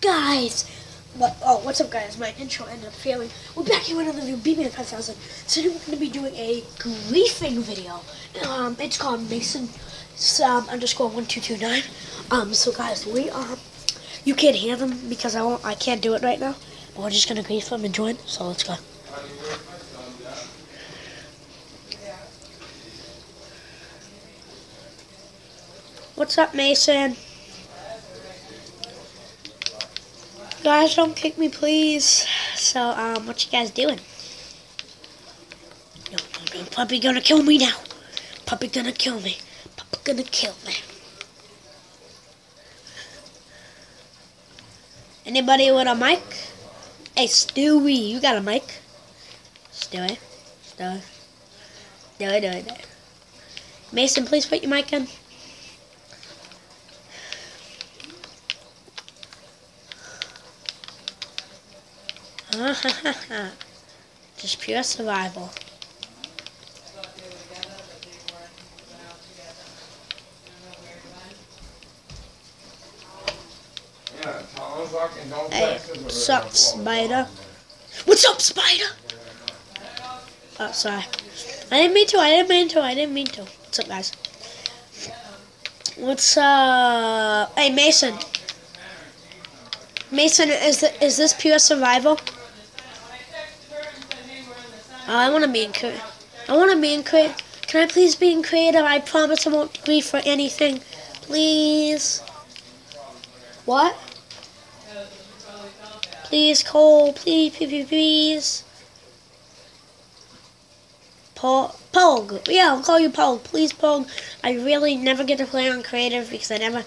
guys? What, oh, what's up, guys? My intro ended up failing. We're back here with another B-Man 5000. Today we're going to be doing a griefing video. Um, it's called Mason um, underscore 1229. Um, so guys, we, are, you can't hear them because I won't, I can't do it right now. But we're just going to grief them and join, so let's go. What's up, Mason? Guys, don't kick me, please. So, um, what you guys doing? No, no, no, puppy gonna kill me now. Puppy gonna kill me. Puppy gonna kill me. Anybody with a mic? Hey, Stewie, you got a mic? Stewie, Stewie, Stewie, Stewie. Mason, please put your mic in. Just pure survival. Hey, what's up, Spider? What's up, Spider? Oh, sorry. I didn't mean to, I didn't mean to, I didn't mean to. What's up, guys? What's, uh... Hey, Mason. Mason, is, the, is this pure survival? Oh, I want to be in creative. I want to be in creative. Can I please be in creative? I promise I won't grief for anything. Please. What? Please, Cole. Please, please, please. Pog. Pog. Yeah, I'll call you Pog. Please, Pog. I really never get to play on creative because I never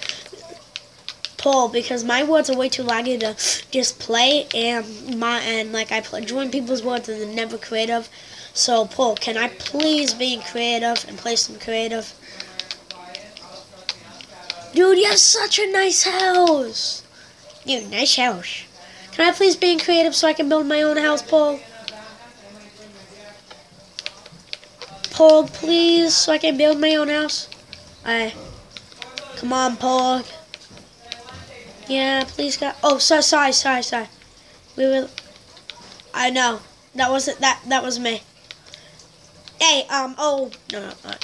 pull because my words are way too laggy to just play and my and like I play, join people's words and they're never creative. So Paul, can I please be creative and play some creative? Dude, you have such a nice house. Dude, nice house. Can I please be creative so I can build my own house, Paul? Paul, please, so I can build my own house. Alright. Come on, Paul. Yeah, please God. Oh, so sorry, sorry, sorry. We were. I know that wasn't that. That was me. Hey, um. Oh no. no, no.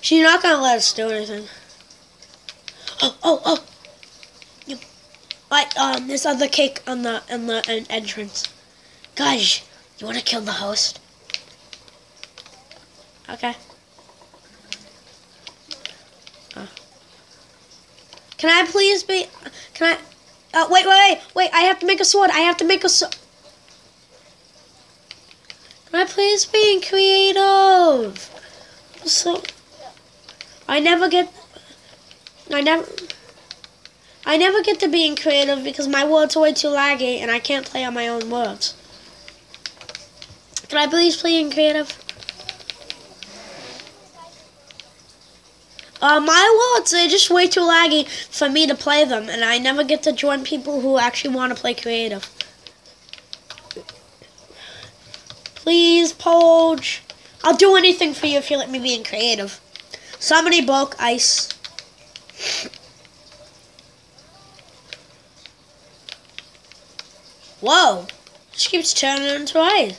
She's not gonna let us do anything. Oh, oh, oh. You, like, um, this other cake on the on the entrance. Guys, you wanna kill the host? Okay. Uh. Can I please be? Can I? Uh, wait, wait, wait, wait! I have to make a sword. I have to make a sword. Can I please be creative? So, I never get. I never. I never get to being creative because my words are way too laggy and I can't play on my own words. Can I please play in creative? Uh, my words, they're just way too laggy for me to play them, and I never get to join people who actually want to play creative. Please, Poge. I'll do anything for you if you let me be in creative. Somebody broke ice. Whoa. She keeps turning into ice.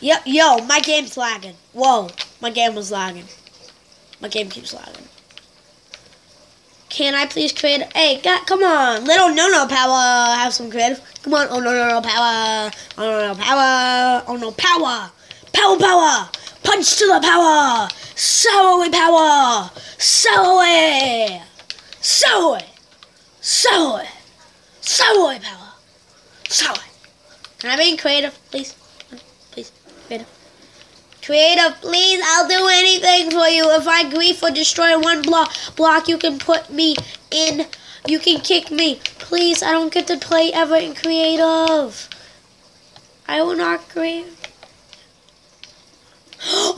Yep, yo, my game's lagging. Whoa, my game was lagging. My game keeps lagging. Can I please create? Hey, God, come on, little no no power. Have some creative. Come on, oh no no no power. Oh no no power. Oh no power. Power power. Punch to the power. Sour power. Sour. Sour. Sour. Sour power. Sour. Can I be creative, please? Please, creative. Creative, please, I'll do anything for you. If I grief or destroy one block, block, you can put me in, you can kick me. Please, I don't get to play ever in creative. I will not grieve.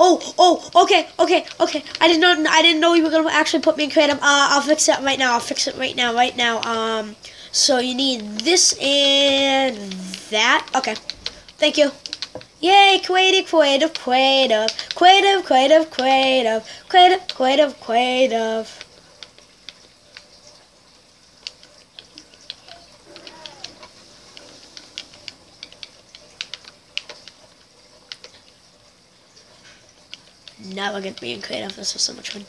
Oh, oh, okay, okay, okay. I did not, I didn't know you were gonna actually put me in creative. Uh, I'll fix it right now. I'll fix it right now, right now. Um, so you need this and that. Okay, thank you. Yay, creative, creative, creative, creative, creative, creative, creative, creative, creative. Now we're gonna be in creative. This is so much fun.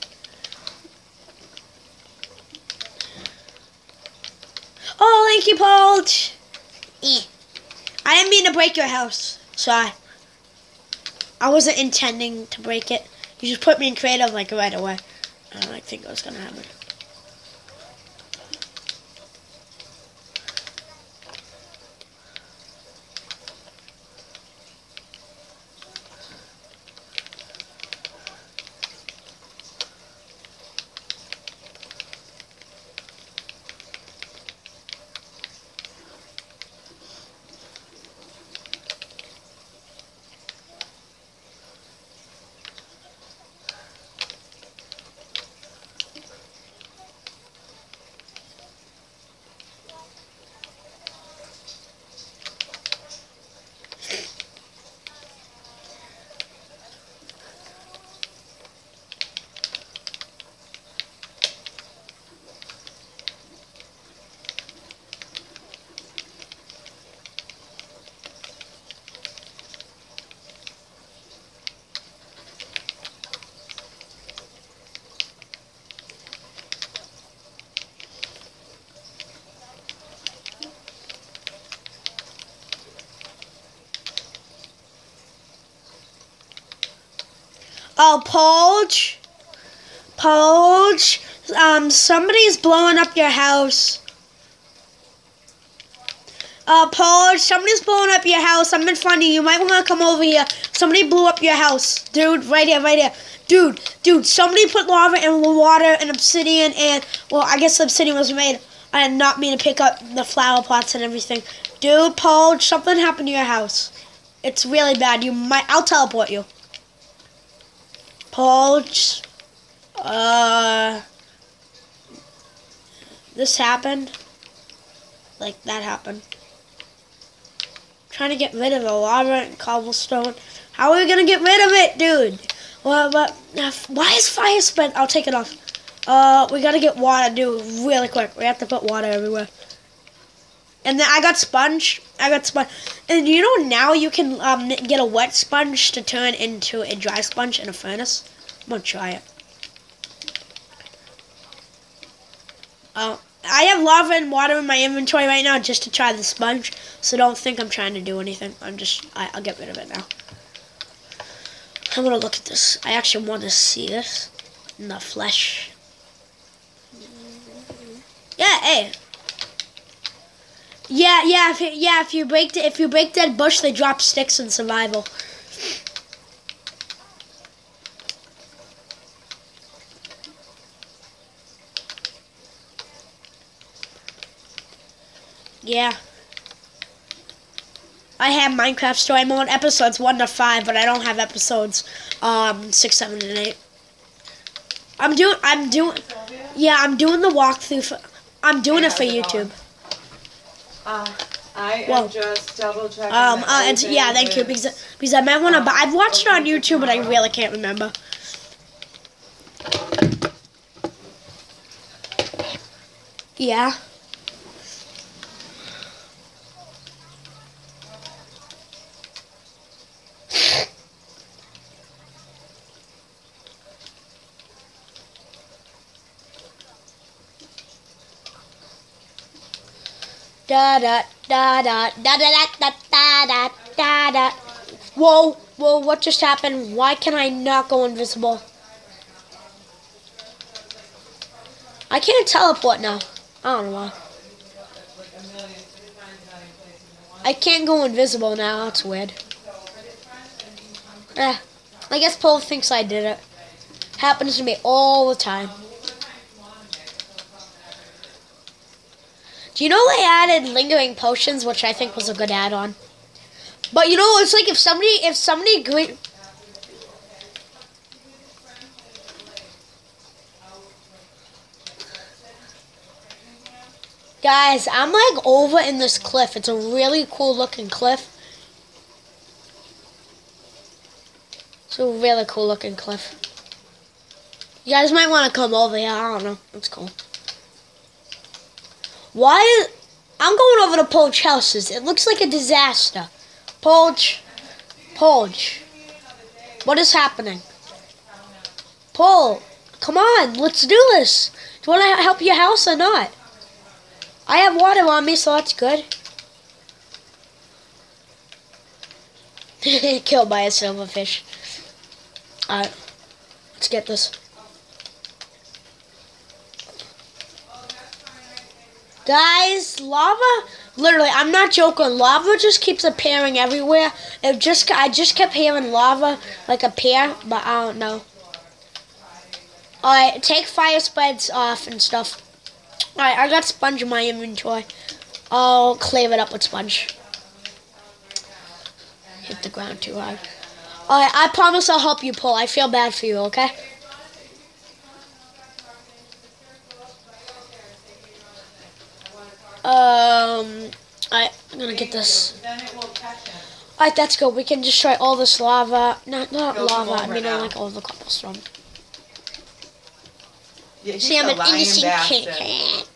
Oh, thank you, Paul. Eh. I didn't mean to break your house. Sorry. I wasn't intending to break it. You just put me in creative like right away. I don't think it was gonna happen. Oh, Polge. Polge. Um, somebody's blowing up your house. Uh, Polge, somebody's blowing up your house. I'm in front of you. You might want to come over here. Somebody blew up your house. Dude, right here, right here. Dude, dude, somebody put lava and water and obsidian and, well, I guess obsidian was made. I did not mean to pick up the flower pots and everything. Dude, Polge, something happened to your house. It's really bad. You might, I'll teleport you. Pulse. Uh, this happened. Like that happened. Trying to get rid of the lava and cobblestone. How are we gonna get rid of it, dude? Well, but why is fire spent? I'll take it off. Uh, we gotta get water, dude, really quick. We have to put water everywhere. And then I got sponge. I got sponge. And you know now you can um, get a wet sponge to turn into a dry sponge in a furnace? I'm gonna try it. Uh, I have lava and water in my inventory right now just to try the sponge. So don't think I'm trying to do anything. I'm just, I, I'll get rid of it now. I'm gonna look at this. I actually want to see this in the flesh. Yeah, hey, yeah, yeah, if, yeah. If you break if you break dead bush, they drop sticks in survival. Yeah. I have Minecraft Story Mode episodes 1 to 5, but I don't have episodes um 6, 7, and 8. I'm doing I'm doing Yeah, I'm doing the walkthrough for I'm doing it for YouTube. Uh, I Whoa. am just double checking. Um, uh, and yeah, thank you because because I might want to. I've watched it on YouTube, but I really can't remember. Yeah. Da da da da da da da da da da da. Whoa, whoa! What just happened? Why can I not go invisible? I can't teleport now. I don't know why. I can't go invisible now. That's weird. Eh, I guess Paul thinks I did it. Happens to me all the time. Do you know they added lingering potions, which I think was a good add-on? But you know, it's like if somebody, if somebody. Guys, I'm like over in this cliff. It's a really cool looking cliff. It's a really cool looking cliff. You guys might want to come over here. I don't know. It's cool. Why? I'm going over to Polch houses. It looks like a disaster. Polch. Polch. What is happening? Paul, come on. Let's do this. Do you want to help your house or not? I have water on me, so that's good. Killed by a silverfish. Alright. Let's get this. Guys, lava, literally, I'm not joking. Lava just keeps appearing everywhere. It just, I just kept hearing lava like appear, but I don't know. Alright, take fire spreads off and stuff. Alright, I got sponge in my inventory. I'll clear it up with sponge. Hit the ground too hard. Alright, I promise I'll help you pull. I feel bad for you, okay? Um, I, I'm gonna get this. Then it will catch him. Alright, that's good. We can destroy all this lava. Not, not Build them lava. I mean, I like all the cobblestone. Yeah, See, I'm an lying innocent kid.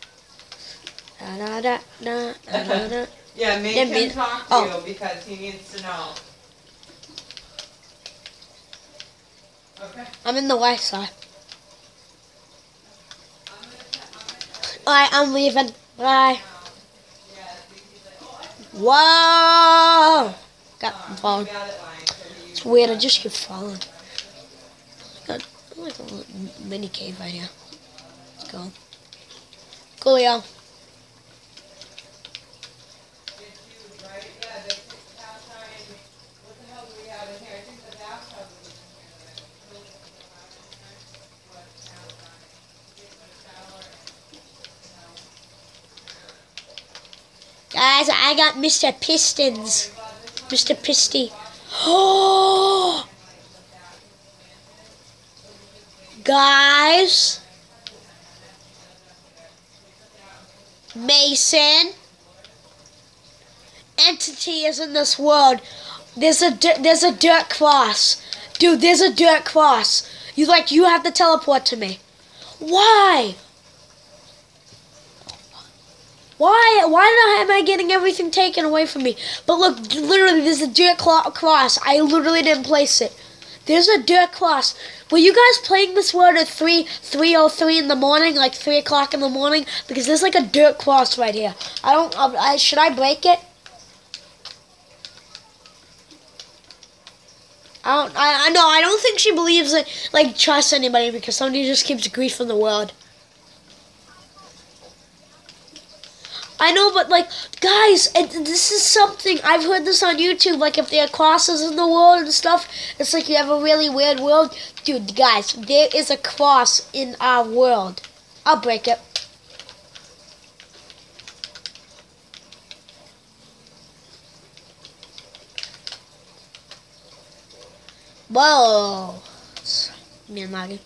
Da, da, da, da, da, da, da. Yeah, make Then him talk to oh. you because he needs to know. Okay. I'm in the west side. Alright, I'm leaving. Bye. Whoa! Got he, It's weird. I just keep falling. Got like a mini cave right here. Let's go. Coolio. Guys, I got Mr. Pistons. Mr. Pisty. Oh! Guys. Mason. Entity is in this world. There's a there's a dirt cross. Dude, there's a dirt cross. You like you have to teleport to me. Why? Why? Why am I getting everything taken away from me? But look, literally, there's a dirt cross. I literally didn't place it. There's a dirt cross. Were you guys playing this world at 3, 3.03 in the morning, like 3 o'clock in the morning? Because there's like a dirt cross right here. I don't, I, I, should I break it? I don't, I, I know, I don't think she believes it, like, trusts anybody because somebody just keeps grief in the world. I know, but like, guys, and this is something I've heard this on YouTube. Like, if there are crosses in the world and stuff, it's like you have a really weird world. Dude, guys, there is a cross in our world. I'll break it. Whoa. Me and Maggie.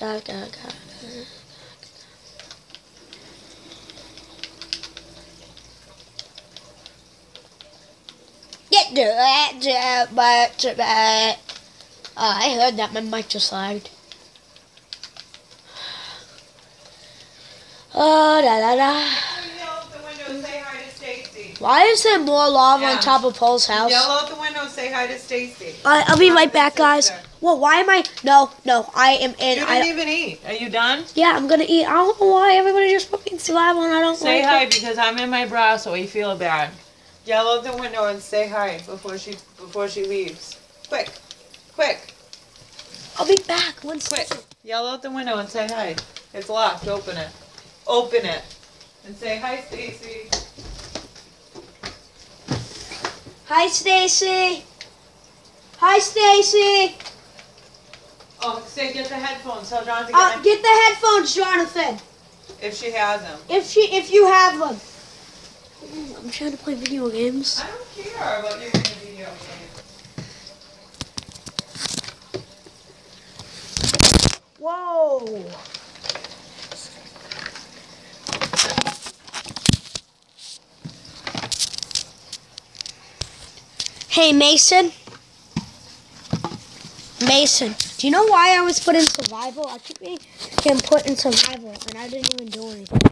Ga, ga, ga. Get to it, to but to it. Oh, I heard that. My mic just lagged. Oh, da da da. yell out the window and say hi to Stacy. Why is there more lava Yeah. on top of Paul's house? Yell out the window say hi to Stacy. I, I'll be Hi, right back, sister. guys. Well, why am I? No, no, I am in. You I, didn't even eat. Are you done? yeah, I'm gonna eat. I don't know why everybody just put me in and I don't Say like hi it. because I'm in my bra, so I feel bad. Yell out the window and say hi before she before she leaves. Quick, quick, I'll be back. One quick! second. Yell out the window and say hi. It's locked. Open it. Open it. And say hi, Stacy. Hi, Stacy. Hi, Stacy. Oh, say get the headphones. Tell get Uh, get the headphones, Jonathan. if she has them. If she, if you have them. I'm trying to play video games. I don't care about you in the video game. Whoa. Hey, Mason. Mason, do you know why I was put in survival? I keep being put in survival, and I didn't even do anything.